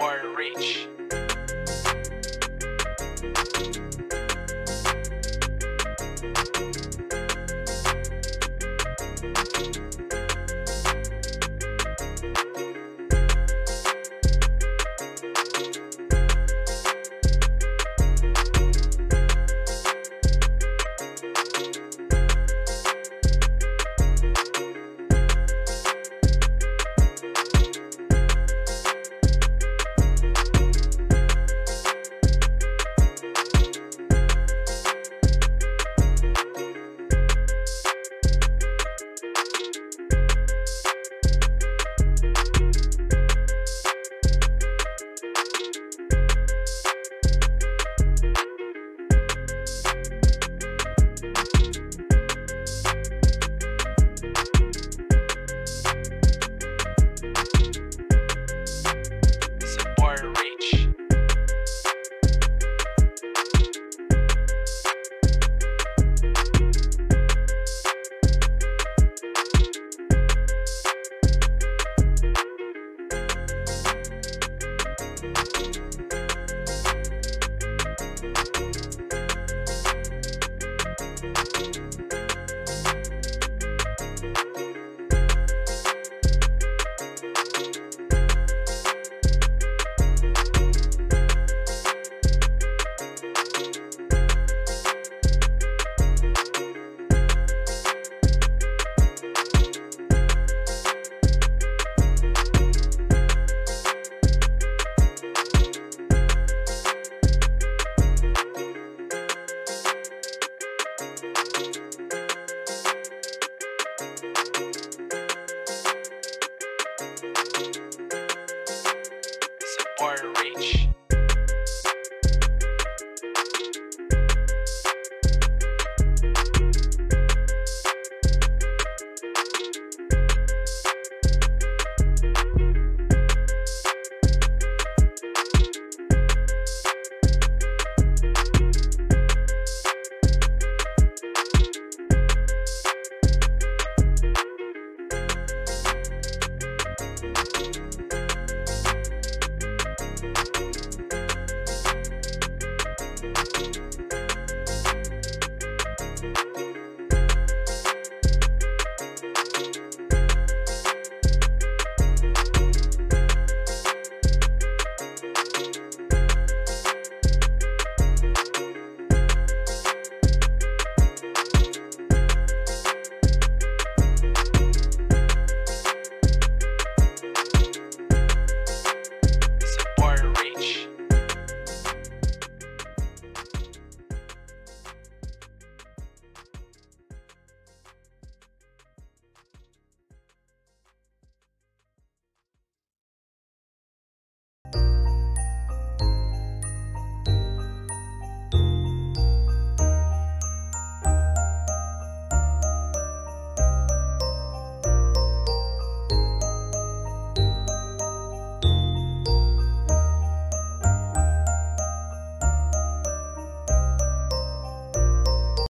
Or reach.